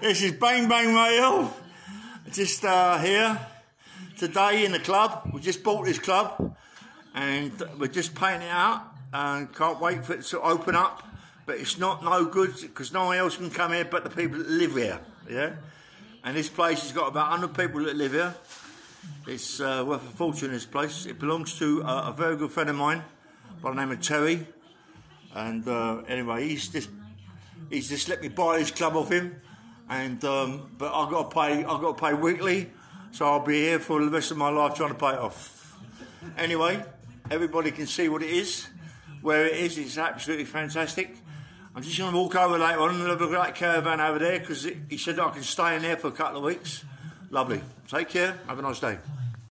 This is Bang Bang Mail. Just uh, here today in the club. We just bought this club and we're just painting it out and can't wait for it to open up. But it's not no good because no one else can come here but the people that live here. Yeah. And this place has got about 100 people that live here. It's uh, worth a fortune, this place. It belongs to uh, a very good friend of mine by the name of Terry. And uh, anyway, he's just he's just let me buy this club off him. And um, but I've got to pay I've got to pay weekly, so I'll be here for the rest of my life trying to pay it off. Anyway, everybody can see what it is, where it is. It's absolutely fantastic. I'm just going to walk over later on and look at that caravan over there because he said I can stay in there for a couple of weeks. Lovely. Take care. Have a nice day.